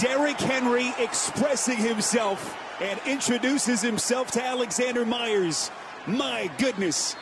Derrick Henry expressing himself and introduces himself to Alexander Myers. My goodness.